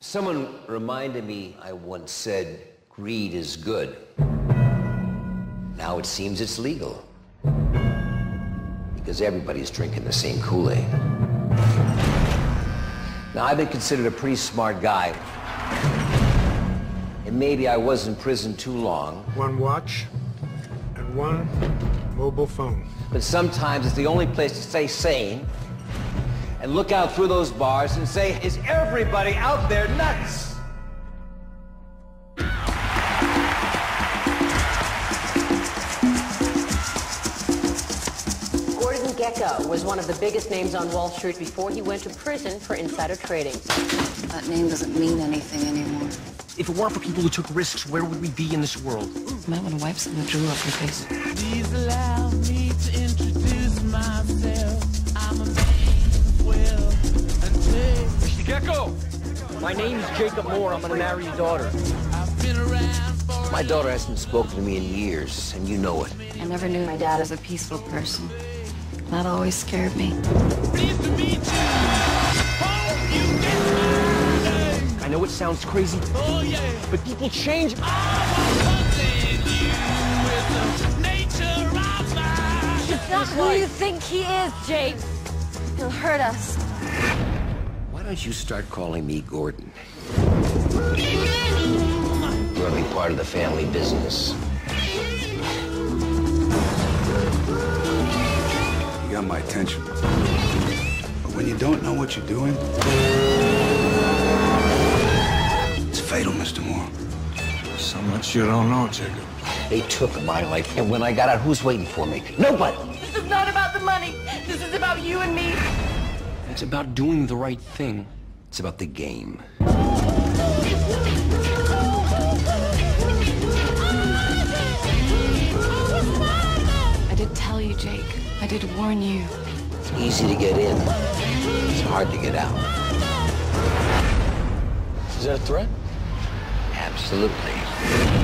Someone reminded me I once said greed is good. Now it seems it's legal. Because everybody's drinking the same Kool-Aid. Now, I've been considered a pretty smart guy. And maybe I was in prison too long. One watch and one mobile phone. But sometimes it's the only place to stay sane and look out through those bars and say, is everybody out there nuts? Gordon Gekko was one of the biggest names on Wall Street before he went to prison for insider trading. That name doesn't mean anything anymore. If it weren't for people who took risks, where would we be in this world? You might want to wipe some of the drool off your face. Taste. Mr. Gekko! My name's Jacob Moore. I'm gonna marry your daughter. I've been around for My daughter hasn't spoken to me in years, and you know it. I never knew my dad as a peaceful person. That always scared me. pleased to meet you. Hope you get my name. I know it sounds crazy, Oh yeah. but people change. Something you with the nature of my It's not who you think he is, Jake. He'll hurt us. Why don't you start calling me Gordon? We're gonna be part of the family business. You got my attention. But when you don't know what you're doing, it's fatal, Mr. Moore. So much you don't know, Jacob. They took my life, and when I got out, who's waiting for me? Nobody! This is not about the money. This is about you and me. It's about doing the right thing. It's about the game. I did tell you, Jake. I did warn you. It's easy to get in. It's hard to get out. Is that a threat? Absolutely.